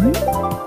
Mm-hmm.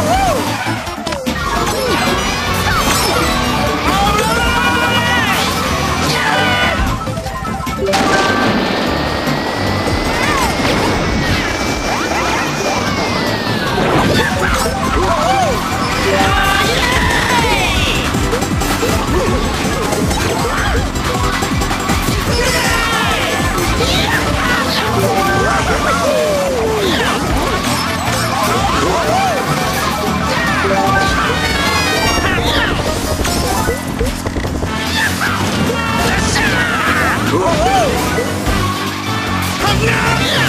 Woohoo! Whoa! Now!